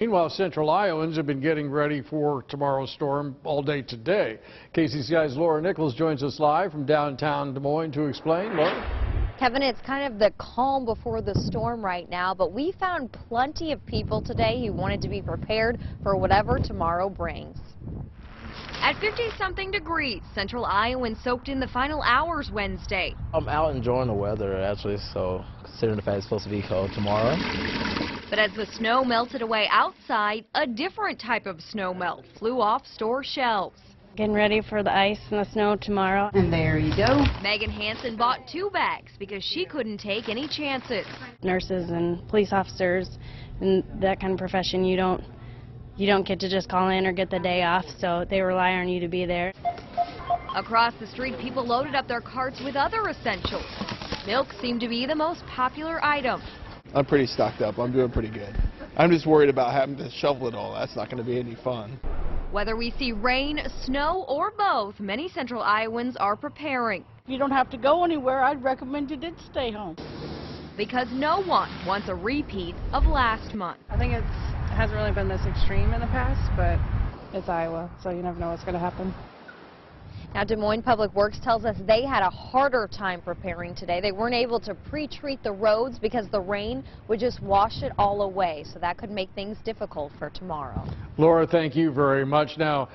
Meanwhile, Central Iowans have been getting ready for tomorrow's storm all day today. KCCI's Laura Nichols joins us live from downtown Des Moines to explain. Laura? Kevin, it's kind of the calm before the storm right now, but we found plenty of people today who wanted to be prepared for whatever tomorrow brings. At 50-something degrees, Central Iowans soaked in the final hours Wednesday. I'm out enjoying the weather, actually, so considering the fact it's supposed to be cold tomorrow. But as the snow melted away outside, a different type of snow melt flew off store shelves. Getting ready for the ice and the snow tomorrow. And there you go. Megan Hansen bought two bags because she couldn't take any chances. Nurses and police officers and that kind of profession, you don't you don't get to just call in or get the day off, so they rely on you to be there. Across the street, people loaded up their carts with other essentials. Milk seemed to be the most popular item. I'm pretty stocked up. I'm doing pretty good. I'm just worried about having to shovel it all. That's not going to be any fun. Whether we see rain, snow, or both, many Central Iowans are preparing. If you don't have to go anywhere, I'd recommend you did stay home. Because no one wants a repeat of last month. I think it's hasn't really been this extreme in the past, but it's Iowa, so you never know what's going to happen. Now, Des Moines Public Works tells us they had a harder time preparing today. They weren't able to pre-treat the roads because the rain would just wash it all away, so that could make things difficult for tomorrow. Laura, thank you very much. Now,